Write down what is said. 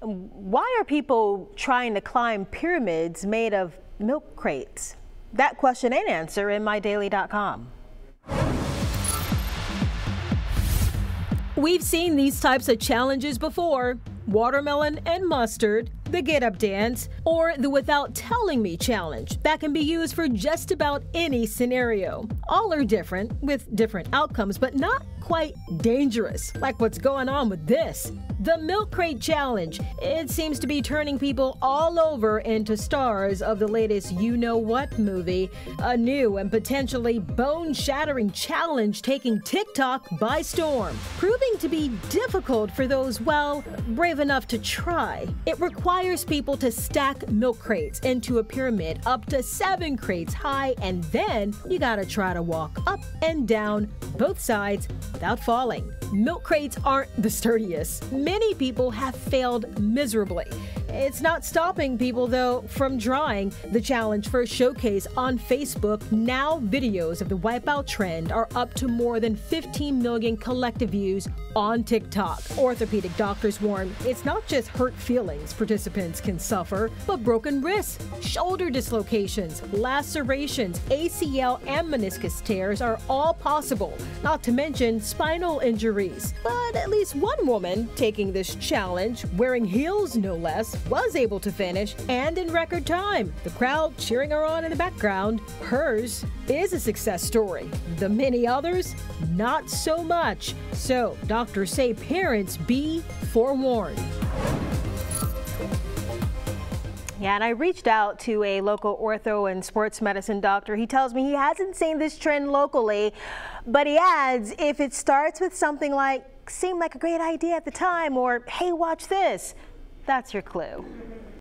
Why are people trying to climb pyramids made of milk crates? That question and answer in mydaily.com. We've seen these types of challenges before watermelon and mustard, the get up dance, or the without telling me challenge that can be used for just about any scenario. All are different with different outcomes, but not quite dangerous, like what's going on with this. The Milk Crate Challenge. It seems to be turning people all over into stars of the latest You Know What movie. A new and potentially bone shattering challenge taking TikTok by storm, proving to be difficult for those, well, brave enough to try. It requires people to stack milk crates into a pyramid up to seven crates high, and then you gotta try to walk up and down both sides without falling. Milk crates aren't the sturdiest. Many people have failed miserably. It's not stopping people, though, from drawing. The challenge for a showcase on Facebook, now videos of the wipeout trend are up to more than 15 million collective views on TikTok. Orthopedic doctors warn it's not just hurt feelings participants can suffer, but broken wrists, shoulder dislocations, lacerations, ACL, and meniscus tears are all possible, not to mention spinal injuries. But at least one woman taking this challenge, wearing heels no less, was able to finish and in record time. The crowd cheering her on in the background. Hers is a success story. The many others, not so much. So, doctors say parents be forewarned. Yeah, and I reached out to a local ortho and sports medicine doctor. He tells me he hasn't seen this trend locally, but he adds if it starts with something like, seemed like a great idea at the time, or hey, watch this, that's your clue.